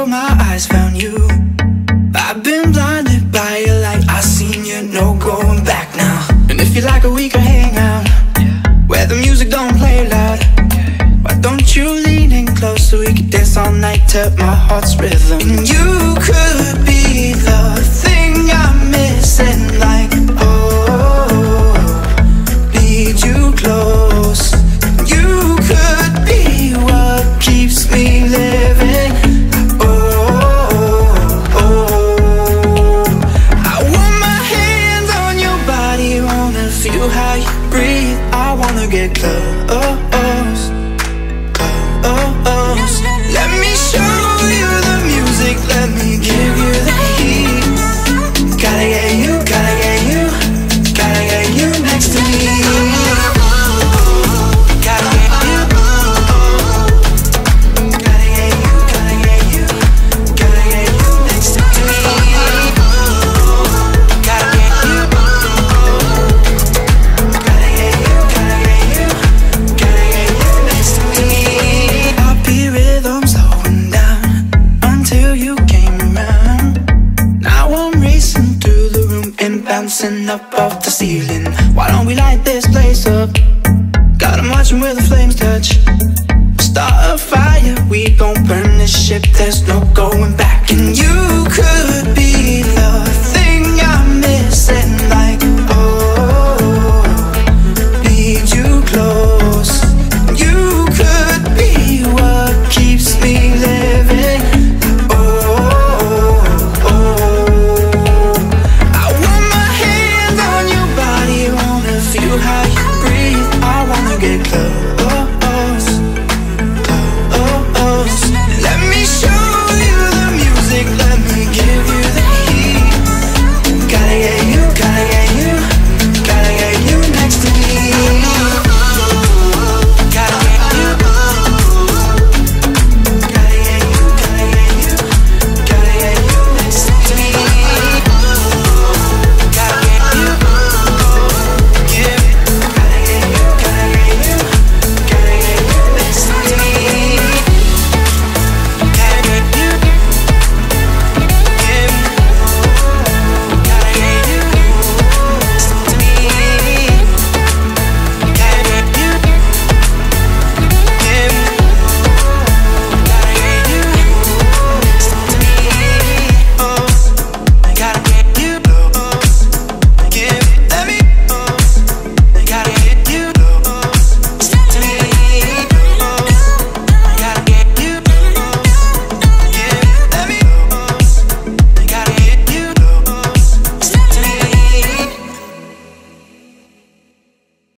till my eyes found you. I've been blinded by your light. I seen you, no going back now. And if you like a we can hang out. Where the music don't play loud. Why don't you lean in close so we can dance all night to my heart's rhythm? And you could breathe I wanna get close. Close Let me show bouncing up off the ceiling Why don't we light this place up? Got them watching where the flames touch Start a fire, we gon' burn this ship, there's no